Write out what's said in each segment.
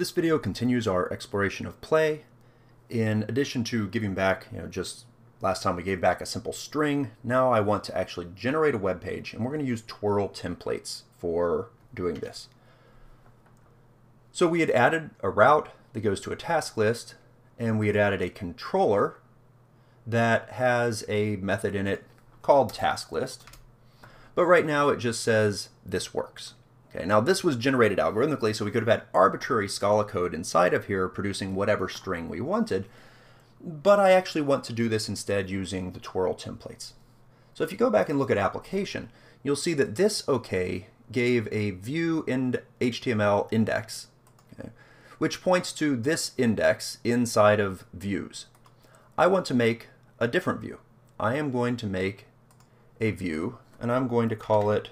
This video continues our exploration of play. In addition to giving back, you know, just last time we gave back a simple string, now I want to actually generate a web page, and we're going to use twirl templates for doing this. So we had added a route that goes to a task list, and we had added a controller that has a method in it called task list. But right now it just says this works. Okay, now this was generated algorithmically, so we could have had arbitrary Scala code inside of here producing whatever string we wanted, but I actually want to do this instead using the twirl templates. So if you go back and look at application, you'll see that this OK gave a view in HTML index, okay, which points to this index inside of views. I want to make a different view. I am going to make a view, and I'm going to call it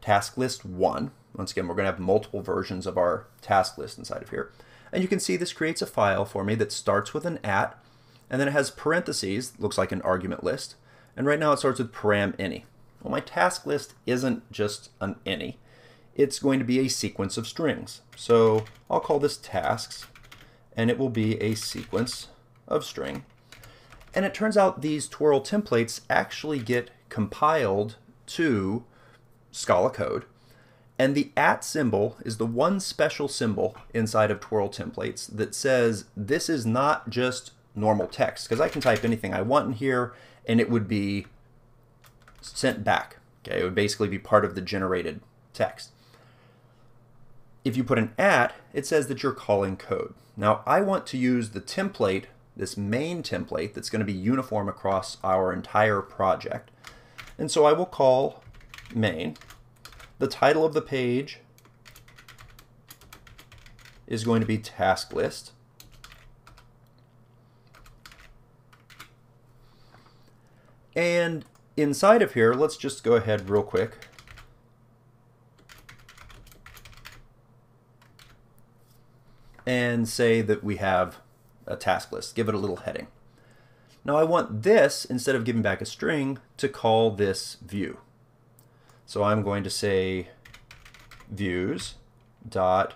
task list 1. Once again, we're going to have multiple versions of our task list inside of here. And you can see this creates a file for me that starts with an at, and then it has parentheses, looks like an argument list. And right now it starts with param any. Well, my task list isn't just an any. It's going to be a sequence of strings. So I'll call this tasks, and it will be a sequence of string. And it turns out these twirl templates actually get compiled to Scala code. And the at symbol is the one special symbol inside of twirl templates that says this is not just normal text. Because I can type anything I want in here and it would be sent back. Okay, it would basically be part of the generated text. If you put an at, it says that you're calling code. Now I want to use the template, this main template that's going to be uniform across our entire project. And so I will call main. The title of the page is going to be task list. And inside of here, let's just go ahead real quick. And say that we have a task list. Give it a little heading. Now I want this, instead of giving back a string, to call this view. So I'm going to say views dot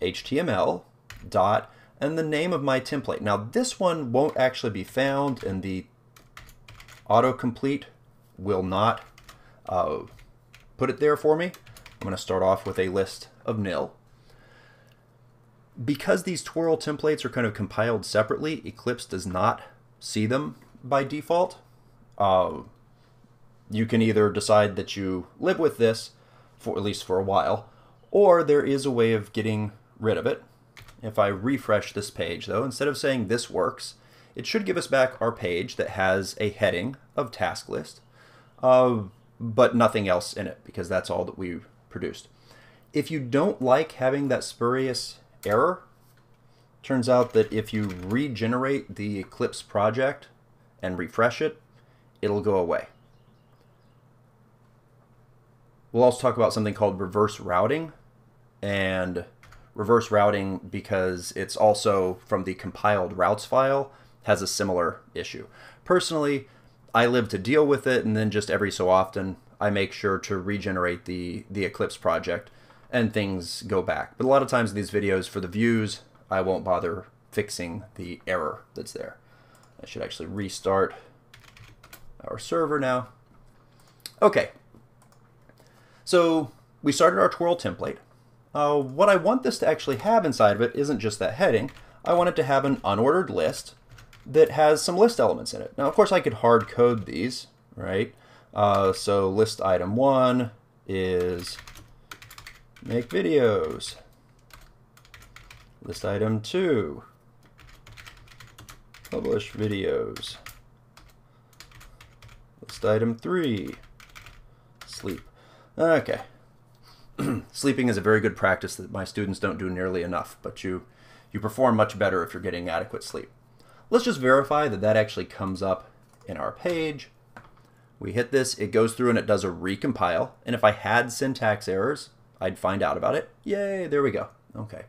html dot and the name of my template. Now this one won't actually be found and the autocomplete will not uh, put it there for me. I'm going to start off with a list of nil. Because these twirl templates are kind of compiled separately, Eclipse does not see them by default. Uh, you can either decide that you live with this for at least for a while, or there is a way of getting rid of it. If I refresh this page though, instead of saying this works, it should give us back our page that has a heading of task list, uh, but nothing else in it because that's all that we produced. If you don't like having that spurious error, turns out that if you regenerate the Eclipse project and refresh it, it'll go away. We'll also talk about something called reverse routing and reverse routing because it's also from the compiled routes file has a similar issue. Personally, I live to deal with it and then just every so often I make sure to regenerate the, the Eclipse project and things go back. But a lot of times in these videos for the views, I won't bother fixing the error that's there. I should actually restart our server now. Okay, so we started our twirl template. Uh, what I want this to actually have inside of it isn't just that heading. I want it to have an unordered list that has some list elements in it. Now, of course, I could hard code these, right? Uh, so list item one is make videos. List item two, publish videos. List item three, sleep. Okay. Sleeping is a very good practice that my students don't do nearly enough, but you, you perform much better if you're getting adequate sleep. Let's just verify that that actually comes up in our page. We hit this, it goes through and it does a recompile. And if I had syntax errors, I'd find out about it. Yay, there we go. Okay.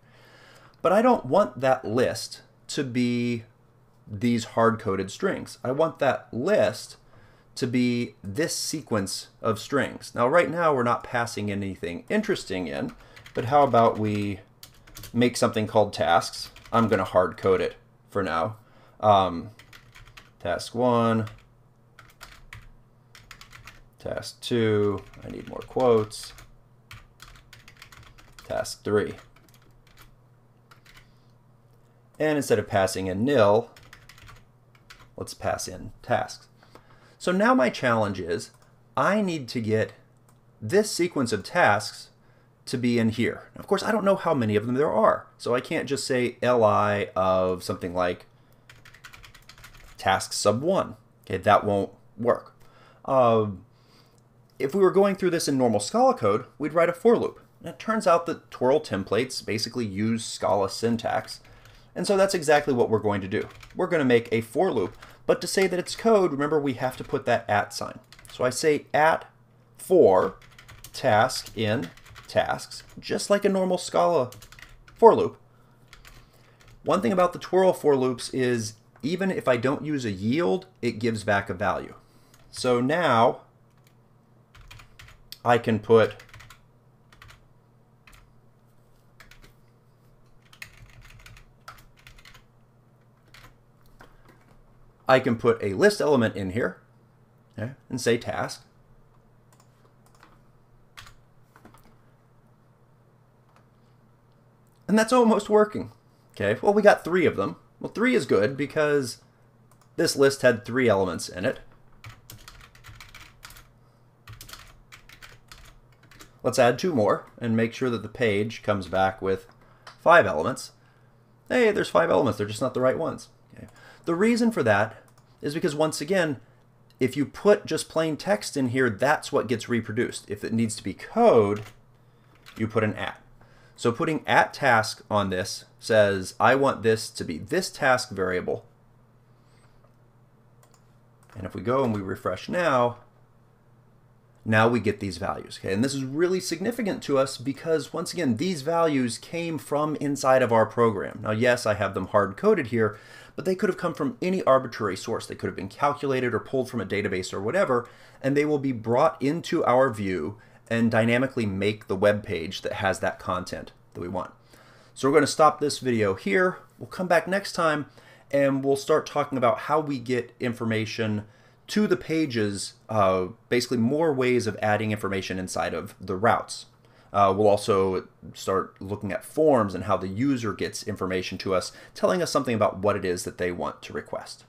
But I don't want that list to be these hard-coded strings. I want that list to be this sequence of strings. Now right now we're not passing anything interesting in, but how about we make something called tasks. I'm going to hard code it for now. Um, task one, task two, I need more quotes, task three. And instead of passing in nil, let's pass in tasks. So now my challenge is I need to get this sequence of tasks to be in here. Of course, I don't know how many of them there are, so I can't just say li of something like task sub 1. Okay, that won't work. Uh, if we were going through this in normal Scala code, we'd write a for loop. And it turns out that Twirl templates basically use Scala syntax, and so that's exactly what we're going to do. We're going to make a for loop, but to say that it's code, remember we have to put that at sign. So I say at for task in tasks, just like a normal Scala for loop. One thing about the twirl for loops is even if I don't use a yield, it gives back a value. So now I can put I can put a list element in here okay, and say task. And that's almost working. Okay, well, we got three of them. Well, three is good because this list had three elements in it. Let's add two more and make sure that the page comes back with five elements. Hey, there's five elements. They're just not the right ones. The reason for that is because, once again, if you put just plain text in here, that's what gets reproduced. If it needs to be code, you put an at. So putting at task on this says, I want this to be this task variable. And if we go and we refresh now, now we get these values. Okay, and this is really significant to us because once again, these values came from inside of our program. Now, yes, I have them hard coded here, but they could have come from any arbitrary source. They could have been calculated or pulled from a database or whatever, and they will be brought into our view and dynamically make the web page that has that content that we want. So we're going to stop this video here. We'll come back next time and we'll start talking about how we get information to the pages, uh, basically more ways of adding information inside of the routes. Uh, we'll also start looking at forms and how the user gets information to us, telling us something about what it is that they want to request.